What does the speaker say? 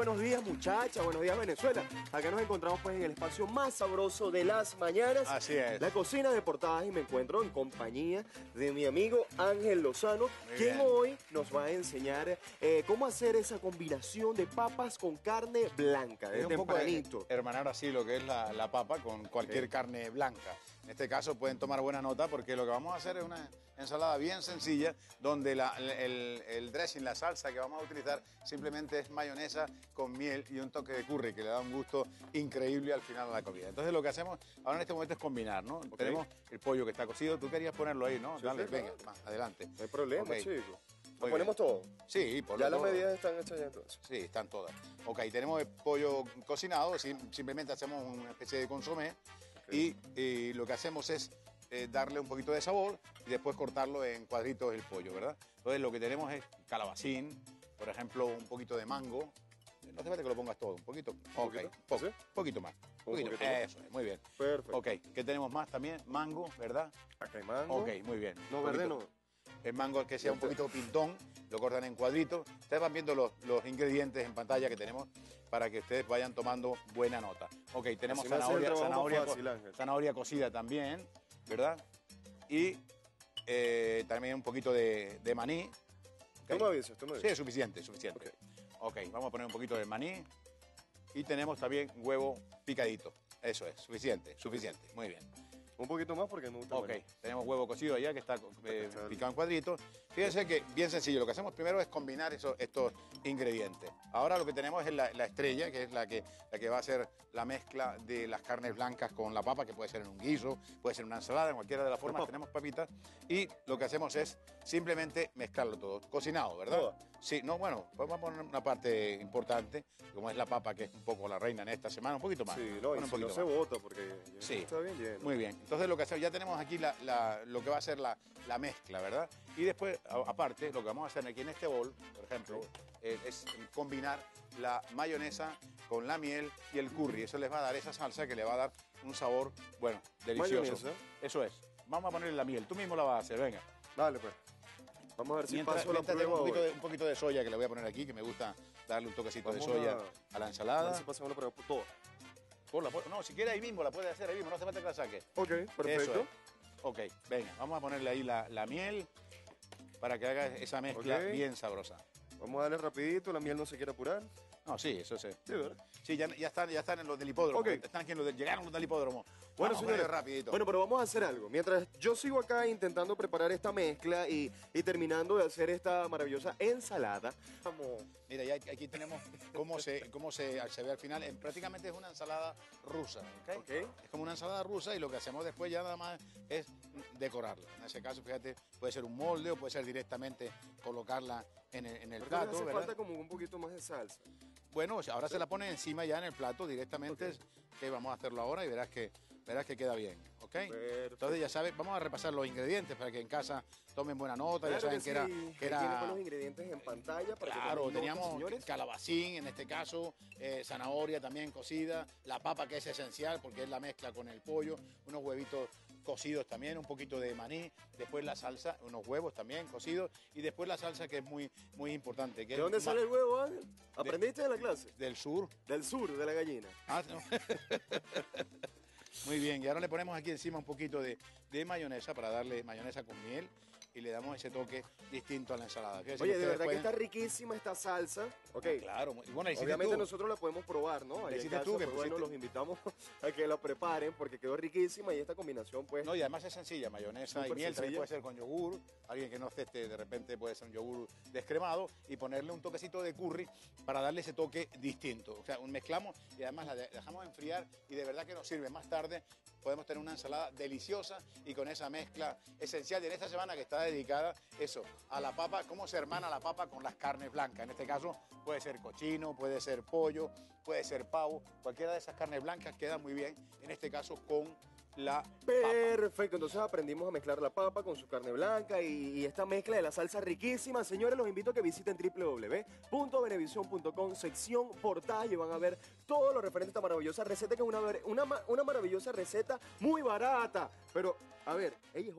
buenos días muchachas, buenos días Venezuela. Acá nos encontramos pues en el espacio más sabroso de las mañanas. Así es. La cocina de portadas y me encuentro en compañía de mi amigo Ángel Lozano, Muy quien bien. hoy nos va a enseñar eh, cómo hacer esa combinación de papas con carne blanca, de Es un poco de tempranito. hermanar así lo que es la, la papa con cualquier carne blanca. En este caso pueden tomar buena nota porque lo que vamos a hacer es una ensalada bien sencilla donde la- el, el dressing, la salsa que vamos a utilizar simplemente es mayonesa con miel y un toque de curry que le da un gusto increíble al final a la comida. Entonces lo que hacemos ahora en este momento es combinar, ¿no? Tenemos el pollo que está cocido. Tú querías ponerlo ahí, ¿no? Sí, Dale, sí, venga, más, adelante. No hay problema, Ok. chico. ¿Lo ponemos todo? Sí, ponlo Ya las medidas están hechas ya entonces. Sí, están todas. Ok, tenemos el pollo cocinado, sim- simplemente hacemos una especie de consomé y, y lo que hacemos es eh, darle un poquito de sabor y después cortarlo en cuadritos el pollo, ¿verdad? Entonces lo que tenemos es calabacín, por ejemplo, un poquito de mango. No hace falta que lo pongas todo, un poquito. Ok, poquito? ¿Sí? poquito más. Un poquito. poquito más. Eso es, muy bien. Perfecto. Ok, ¿qué tenemos más también? Mango, ¿verdad? Acá hay mango. Ok, muy bien. No, Un verde no. El mango que sea un poquito pintón, lo cortan en cuadritos. Ustedes van viendo los, los ingredientes en pantalla que tenemos para que ustedes vayan tomando buena nota. Ok, tenemos zanahoria, zanahoria, co- fácil, Ángel. zanahoria cocida también, ¿verdad? Y eh, también un poquito de, de maní. Tú Ok. me avisas, tú me Sí, es suficiente, suficiente. Ok, vamos a poner un poquito de maní. Y tenemos también huevo picadito. Eso es, suficiente, suficiente. Muy bien. Un poquito más porque me gusta Ok, más. tenemos huevo cocido allá que está eh, picado en cuadritos. Fíjense que bien sencillo, lo que hacemos primero es combinar esos, estos ingredientes. Ahora lo que tenemos es la, la estrella, que es la que, la que va a ser la mezcla de las carnes blancas con la papa, que puede ser en un guiso, puede ser en una ensalada, en cualquiera de las formas. Tenemos papitas y lo que hacemos es simplemente mezclarlo todo, cocinado, ¿verdad? Toda. Sí, no, bueno, vamos a poner una parte importante, como es la papa, que es un poco la reina en esta semana, un poquito más. Sí, no, y Bueno, un si no poquito se más. bota porque Sí. está bien lleno. Muy bien. Entonces lo que hacemos, ya tenemos aquí la- la- lo que va a ser la, la mezcla, ¿verdad? Y después, a- aparte, lo que vamos a hacer aquí en este bol, por ejemplo, eh, es combinar la mayonesa con la miel y el curry. Eso les va a dar esa salsa que le va a dar un sabor, bueno, delicioso. Mayonesa. Eso es. Vamos a ponerle la miel. Tú mismo la vas a hacer, venga. Dale, pues. Vamos a ver si Mientras, paso la prueba un poquito, de, un poquito de soya que le voy a poner aquí, que me gusta darle un toquecito Vamos de soya a- a, la A ver ensalada. si pasamos la prueba todo. Por la- por- no, si quiere ahí mismo, la puede hacer ahí mismo, no hace falta que la saque. Ok, perfecto. Eso es. Ok, venga, vamos a ponerle ahí la, la miel para que haga esa mezcla bien sabrosa. Vamos a darle rapidito, la miel no se quiere apurar. No, sí, eso sí. Sí, ¿verdad? Sí, ya, ya están, ya están en los del hipódromo. Ok. Están aquí en los del- llegaron los del hipódromo. Bueno, Vamos señores, rapidito. bueno, pero vamos a hacer algo. Mientras yo sigo acá intentando preparar esta mezcla y, y terminando de hacer esta maravillosa ensalada, vamos... Mira, ya aquí tenemos cómo se, cómo se, se ve al final. Eh, prácticamente es una ensalada rusa, ¿ok? Ok. Es como una ensalada rusa y lo que hacemos después ya nada más es decorarla. En ese caso, fíjate, puede ser un molde o puede ser directamente colocarla en el, en el plato, hace ¿verdad? falta como un poquito más de salsa. Bueno, ahora se la pone encima ya en el plato directamente. Que vamos a hacerlo ahora y verás que verás que queda bien, ¿ok? Perfecto. Entonces ya sabes, vamos a repasar los ingredientes para que en casa tomen buena nota. ya saben que que, era, sí. que era los ingredientes en pantalla para Claro, teníamos calabacín en este caso, eh, zanahoria también cocida, la papa que es esencial porque es la mezcla con el pollo, unos huevitos cocidos también, un poquito de maní, después la salsa, unos huevos también cocidos y después la salsa que es muy, muy importante. Que ¿De dónde sale el huevo, Ángel? ¿Aprendiste de la clase? Del sur. Del sur, de la gallina. Ah, no. Muy bien, y ahora le ponemos aquí encima un poquito de, de mayonesa para darle mayonesa con miel y le damos ese toque distinto a la ensalada. Oye, de verdad que está riquísima esta salsa. Ok. Claro, muy- bueno, Obviamente tú. nosotros la podemos probar, ¿no? En casa, tú que pues, bueno, los invitamos a que la preparen porque quedó riquísima y esta combinación, pues, No, y además es sencilla, mayonesa y miel, también puede ser con yogur, alguien que no acepte, de repente puede ser un yogur descremado y ponerle un toquecito de curry para darle ese toque distinto. O sea, un mezclamos y además la de- dejamos enfriar y de verdad que nos sirve. Más tarde podemos tener una ensalada deliciosa y con esa mezcla esencial. Y en esta semana que está dedicada, eso, a la papa, cómo se hermana la papa con las carnes blancas. En este caso puede ser cochino, puede ser pollo, puede ser pavo, cualquiera de esas carnes blancas queda muy bien, en este caso con la. Perfecto, entonces aprendimos a mezclar la papa con su carne blanca y, esta mezcla de la salsa riquísima. Señores, los invito a que visiten www.benevision.com, sección portada y van a ver todo lo referente a esta maravillosa receta, que es una, una, una maravillosa receta muy barata. Pero, a ver, ella es.